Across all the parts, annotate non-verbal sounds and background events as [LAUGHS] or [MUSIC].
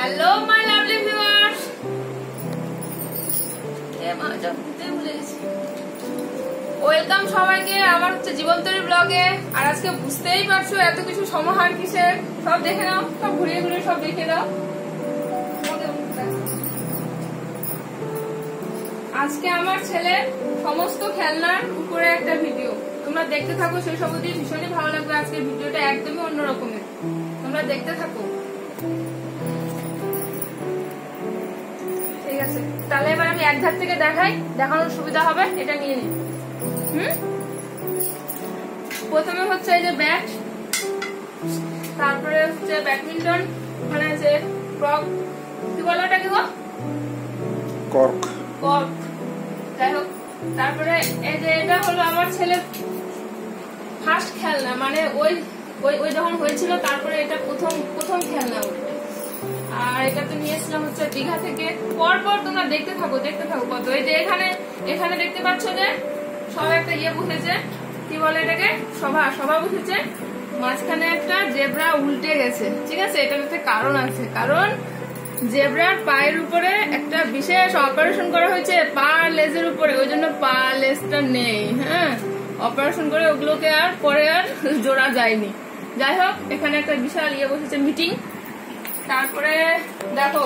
Hello my lovely viewers welcome সবাইকে আমার হচ্ছে জীবন্তরী ব্লগে আর আজকে বুঝতেই পারছ এত কিছু সমাহার কিসের? সব দেখে নাও সব ঘুরিয়ে ঘুরিয়ে সব দেখে দাও। আজকে আমার ছেলে সমস্ত খেলনার উপরে একটা ভিডিও তোমরা দেখতে থাকো সেই সব ভীষণই ভালো লাগবে। আজকের ভিডিওটা একদমই অন্যরকমের। তোমরা দেখতে থাকো। আছে। তাহলে এবার আমি এক ধার থেকে দেখাই দেখানোর সুবিধা হবে এটা নিয়ে নিই। হুম? প্রথমে হচ্ছে এই যে ব্যাট তারপরে হচ্ছে ব্যাডমিন্টন ওখানে আছে ক্রক কি বলো ওটা কি গো? কর্ক কর্ক যাই হোক তারপরে এই যে এটা হলো আমার ছেলের ফার্স্ট খেলনা মানে ওই ওই ওই যখন হয়েছিল তারপরে এটা প্রথম প্রথম খেলনা ওর আর এটা তো নিয়েছিলাম হচ্ছে দীঘা থেকে। পর পর তোমরা দেখতে থাকো দেখতে থাকো কত। এই যে এখানে এখানে দেখতে পাচ্ছ যে সব একটা ইয়ে বসেছে। কি বলে এটাকে? সভা সভা বসেছে। মাঝখানে একটা জেব্রা উল্টে গেছে। ঠিক আছে? এটার একটা কারণ আছে। কারণ জেব্রার পায়ের উপরে একটা বিশেষ অপারেশন করা হয়েছে পা লেজের উপরে। ওই জন্য পা লেজটা নেই হ্যাঁ? অপারেশন করে ওগুলোকে আর পরে আর জোড়া যায়নি। যাই হোক, এখানে একটা বিশাল ইয়ে বসেছে মিটিং তারপরে দেখো,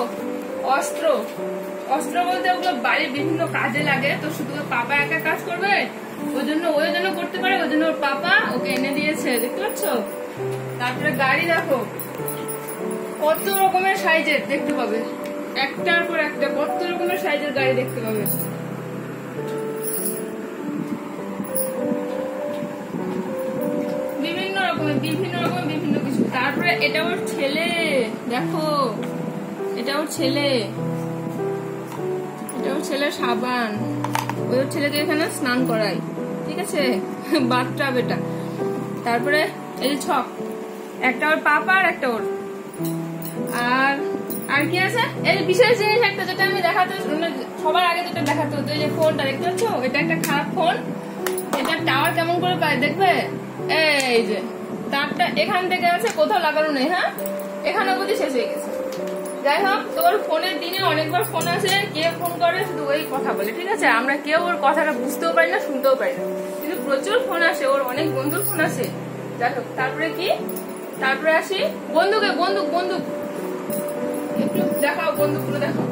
অস্ত্র। অস্ত্র বলতে ওগুলো বাড়ির বিভিন্ন কাজে লাগে, তো শুধু পাপা একা কাজ করবে? ওই জন্য ওই জন্য করতে পারে ওই জন্য ওর পাপা ওকে এনে দিয়েছে, দেখতে পাচ্ছ? তারপরে গাড়ি দেখো, কত রকমের সাইজের, দেখতে পাবে। একটার পর একটা, কত রকমের সাইজের গাড়ি দেখতে পাবে। বিভিন্ন রকমের, বিভিন্ন তারপরে এটা ওর ছেলে, দেখো। এটা ওর ছেলে। এটা ওর ছেলে সাবান। ওই ওর ছেলেকে এখানে স্নান করাই। ঠিক আছে? [LAUGHS] বাচ্চা বেটা তারপরে এই যে ছক একটা ওর পাপা আর একটা ওর। আর আর কি আছে? এই বিশেষ জিনিস একটা যেটা আমি দেখাতে মানে সবার আগে যেটা দেখাতে হতো যে ফোনটা, দেখতে পাচ্ছ? এটা একটা খারাপ ফোন। এটা টাওয়ার কেমন করে পায়, দেখবে? এই যে। তারটা এখান থেকে আছে, কোথাও লাগানো নেই হ্যাঁ? এখানে অবধি শেষ হয়ে গেছে। যাই হোক, তোর ফোনের দিনে অনেকবার ফোন আসে, কে ফোন করে শুধু ওই কথা বলে, ঠিক আছে? আমরা কেউ ওর কথাটা বুঝতেও পারি না, শুনতেও পারি না। কিন্তু প্রচুর ফোন আসে, ওর অনেক বন্ধুর ফোন আসে। যাই হোক, তারপরে কি? তারপরে আসি বন্ধুকে বন্দুক বন্দুক। একটু দেখাও, বন্দুকগুলো দেখাও।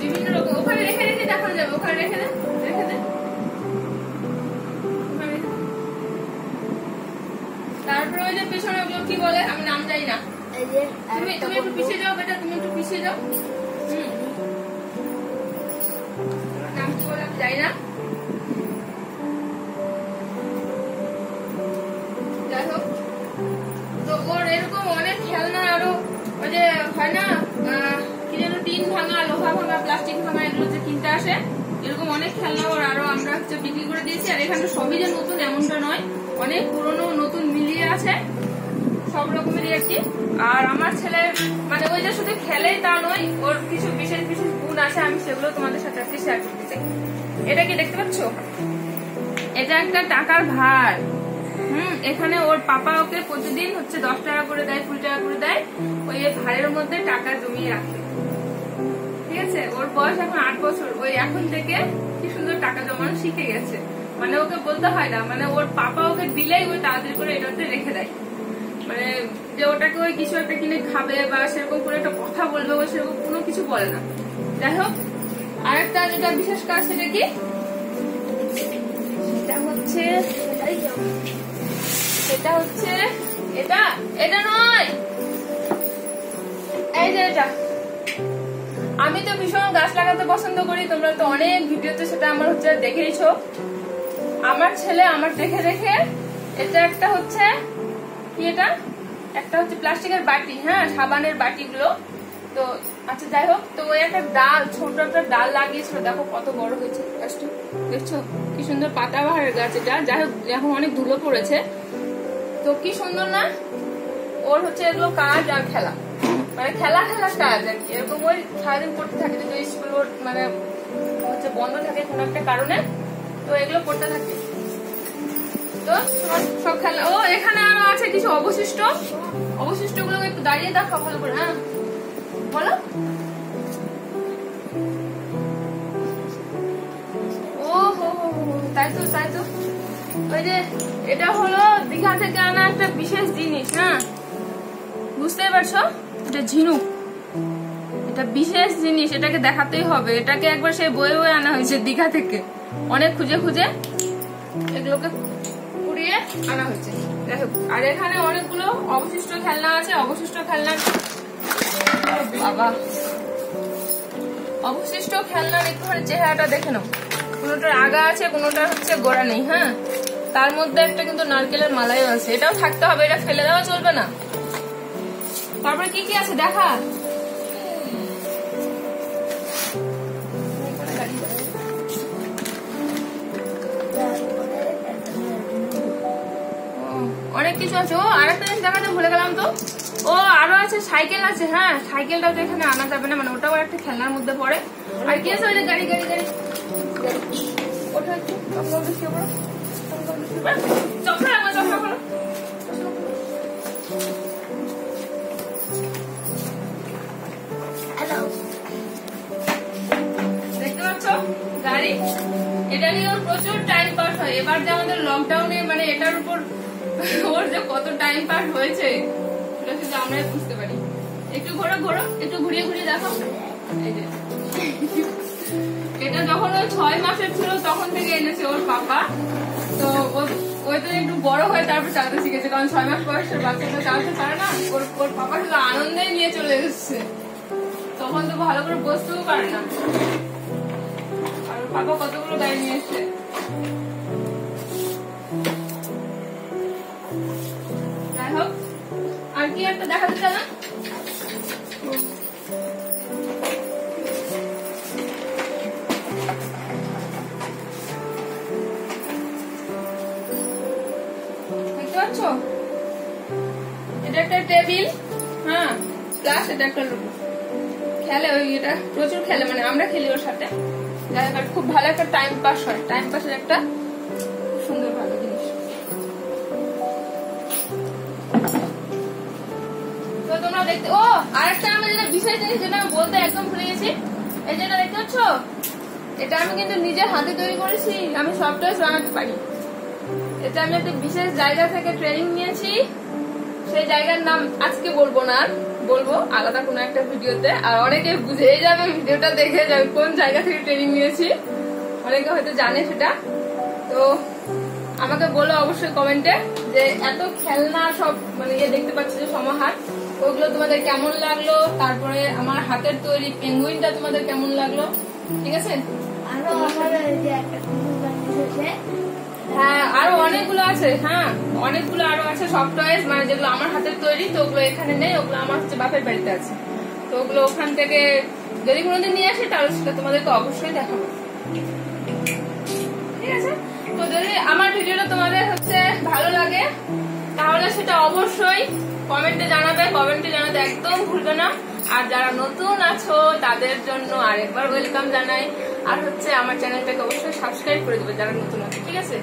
বিভিন্ন রকম, ওখানে রেখে রেখে দেখানো যাবে, ওখানে রেখে দে, রেখে যে পিছনে ওগুলো কি বলে? আমি নাম জানি না। তুমি তুমি একটু পিছিয়ে যাও বেটা তুমি একটু পিছিয়ে যাও। নাম কি বলে আমি জানি না। যাই হোক। তো ওর এরকম অনেক খেলনা আরও ওই যে হয় না কি যেন টিন ভাঙা লোহা ভাঙা প্লাস্টিক ভাঙা এগুলো যে কিনতে আসে এরকম অনেক খেলনা ওর আরও আমরা হচ্ছে বিক্রি করে দিয়েছি। আর এখানে সবই যে নতুন এমনটা নয়। অনেক পুরনো নতুন আছে, সব রকমেরই আর কি। আর আমার ছেলে মানে ওই যে শুধু খেলেই তা নয়, ওর কিছু বিশেষ বিশেষ গুণ আছে, আমি সেগুলো তোমাদের সাথে আজকে শেয়ার করতে চাই। এটা কি দেখতে পাচ্ছ? এটা একটা টাকার ভার। হুম, এখানে ওর পাপা ওকে প্রতিদিন হচ্ছে দশ টাকা করে দেয়, কুড়ি টাকা করে দেয়, ওই ভাড়ের মধ্যে টাকা জমিয়ে রাখে। ঠিক আছে? ওর বয়স এখন আট বছর। ওই এখন থেকে কি সুন্দর টাকা জমানো শিখে গেছে। মানে ওকে বলতে হয় না মানে ওর পাপা ওকে দিলেই ওই তাড়াতাড়ি করে এটাতে রেখে দেয়। মানে যে ওটাকে ওই কিছু একটা কিনে খাবে বা সেরকম করে একটা কথা বলবে, ও সেরকম কোনো কিছু বলে না। যাই হোক, আরেকটা যেটা বিশেষ কাজ সেটা কি? সেটা হচ্ছে এটা হচ্ছে, এটা এটা নয়! এই যে এটা। আমি তো ভীষণ গাছ লাগাতে পছন্দ করি, তোমরা তো অনেক ভিডিওতে সেটা আমার হচ্ছে দেখেইছো। আমার ছেলে আমার দেখে দেখে এটা একটা হচ্ছে কি এটা? একটা হচ্ছে প্লাস্টিকের বাটি হ্যাঁ সাবানের বাটিগুলো। তো আচ্ছা যাই হোক, তো ওই একটা ডাল, ছোট একটা ডাল লাগিয়েছিল। দেখো কত বড় হয়েছে গাছটা দেখছ কি সুন্দর পাতাবাহারের গাছ এটা যাই হোক, এখন অনেক ধুলো পড়েছে। তো কি সুন্দর না? ওর হচ্ছে এগুলো কাজ আর খেলা। মানে খেলা খেলা কাজ আর কি। এরকম ওই সারাদিন করতে থাকে, যদি স্কুল মানে হচ্ছে বন্ধ থাকে কোনো একটা কারণে। তো এগুলো তো সব খেলনা ও এখানে আছে কিছু অবশিষ্ট। একটু দাঁড়িয়ে দেখো ভালো করে হ্যাঁ। বলো। ও হো, তাই তো তাই তো। ওই যে এটা হলো দীঘা থেকে আনা একটা বিশেষ জিনিস হ্যাঁ। বুঝতেই পারছ? এটা ঝিনুক। এটা বিশেষ জিনিস এটাকে দেখাতেই হবে। এটাকে একবার সেই বয়ে বয়ে আনা হয়েছে দীঘা থেকে। অনেক খুঁজে খুঁজে এগুলোকে কুড়িয়ে আনা দেখো, আর এখানে অনেকগুলো অবশিষ্ট খেলনা আছে, অবশিষ্ট খেলনা অবশিষ্ট খেলনার একটুখানি চেহারাটা দেখে নাও। কোনোটার আগা আছে, কোনোটার হচ্ছে গোড়া নেই হ্যাঁ? তার মধ্যে একটা কিন্তু নারকেলের মালাইও আছে। এটাও থাকতে হবে, এটা ফেলে দেওয়া চলবে না। তারপরে কি কি আছে? দেখা। অনেক কিছু আছে। ও আর জিনিস দেখাতে ভুলে গেলাম তো। ও, আরও আছে, সাইকেল আছে হ্যাঁ সাইকেলটাও তো এখানে আনা যাবে না মানে ওটাও একটা খেলনার মধ্যে পড়ে। আর কি আছে ওই যে গাড়ি গাড়ি এটা নিয়ে ওর প্রচুর টাইম পাস হয়। এবার যে আমাদের লকডাউনে মানে এটার উপর ওর যে কত টাইম পাস হয়েছে, সেটা শুধু আমরাই বুঝতে পারি। একটু ঘোরো ঘোরো, একটু ঘুরিয়ে ঘুরিয়ে দেখো এটা যখন ওই ছয় মাসের ছিল, তখন থেকে এনেছে ওর পাপা। তো ওই তো একটু বড় হয়ে তারপর চালাতে শিখেছে, কারণ ছয় মাস বয়সের বাচ্চাটা চালাতে পারে না। ওর ওর পাপা শুধু আনন্দেই নিয়ে চলে এসেছে। তখন তো ভালো করে বসতেও পারে না। আর পাপা কতগুলো গাড়ি নিয়ে এসছে? দেখতে পাচ্ছ? এটা একটা টেবিল হ্যাঁ প্লাস এটা একটা খেলে ওই এটা প্রচুর খেলে মানে আমরা খেলি ওর সাথে। খুব ভালো একটা টাইম পাস হয়। টাইম পাসের একটা তোমরা দেখতে ও, আরেকটা আমি যেটা বিশেষ জিনিস যেটা আমি বলতে একদম ভুলে গেছি। এই যেটা দেখতে পাচ্ছ? এটা আমি কিন্তু নিজের হাতে তৈরি করেছি, আমি সব টয়েস বানাতে পারি। এটা আমি একটা বিশেষ জায়গা থেকে ট্রেনিং নিয়েছি। সেই জায়গার নাম আজকে বলব না বলব আলাদা কোনো একটা ভিডিওতে। আর অনেকে বুঝেই যাবে ভিডিওটা দেখে যে আমি কোন জায়গা থেকে ট্রেনিং নিয়েছি। অনেকে হয়তো জানে সেটা। তো আমাকে বলো অবশ্যই কমেন্টে যে এত খেলনা সব মানে ইয়ে দেখতে পাচ্ছি যে সমাহার। ওগুলো তোমাদের কেমন লাগল? তারপরে আমার হাতের তৈরি পেঙ্গুইনটা তোমাদের কেমন লাগল? ঠিক আছে? হ্যাঁ আরও অনেকগুলো আছে হ্যাঁ অনেকগুলো আরও আছে সব টয়েস মানে যেগুলো আমার হাতের তৈরি তো ওগুলো এখানে নেই ওগুলো আমার হচ্ছে বাপের বাড়িতে আছে। তো ওগুলো ওখান থেকে যদি কোনোদিন নিয়ে আসে তাহলে সেটা তোমাদেরকে অবশ্যই দেখাবো। ঠিক আছে? তো যদি আমার ভিডিওটা তোমাদের হচ্ছে ভালো লাগে তাহলে সেটা অবশ্যই কমেন্টে জানাবে কমেন্টে জানাতে একদম ভুলবে না। আর যারা নতুন আছো তাদের জন্য আরেকবার ওয়েলকাম জানাই। আর হচ্ছে আমার চ্যানেলটাকে অবশ্যই সাবস্ক্রাইব করে দেবে যারা নতুন আছে ঠিক আছে?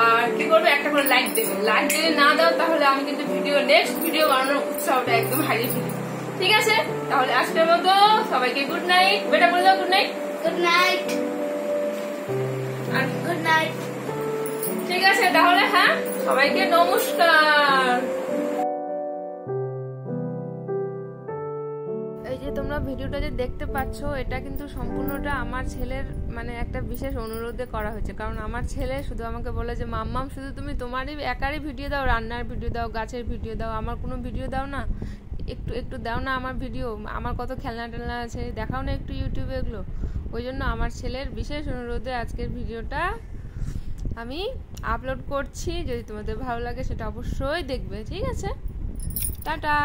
আর কি করবে? একটা করে লাইক দেবে। লাইক যদি না দাও তাহলে আমি কিন্তু ভিডিও নেক্সট ভিডিও বানানোর উৎসাহটা একদম হারিয়ে ফেলি। ঠিক আছে? তাহলে আজকের মতো সবাইকে গুড নাইট বেটা বলে দাও গুড নাইট গুড নাইট আর গুড নাইট ঠিক আছে তাহলে হ্যাঁ সবাইকে নমস্কার। যে তোমরা ভিডিওটা যে দেখতে পাচ্ছ, এটা কিন্তু সম্পূর্ণটা আমার ছেলের মানে একটা বিশেষ অনুরোধে করা হয়েছে। কারণ আমার ছেলে শুধু আমাকে বলে যে, মাম্মাম, শুধু তুমি তোমারই একারই ভিডিও দাও, রান্নার ভিডিও দাও, গাছের ভিডিও দাও, আমার কোনো ভিডিও দাও না। একটু একটু দাও না আমার ভিডিও, আমার কত খেলনা টেলনা আছে, দেখাও না একটু ইউটিউবে এগুলো। ওই জন্য আমার ছেলের বিশেষ অনুরোধে আজকের ভিডিওটা আমি আপলোড করছি। যদি তোমাদের ভালো লাগে সেটা অবশ্যই দেখবে, ঠিক আছে? টাটা!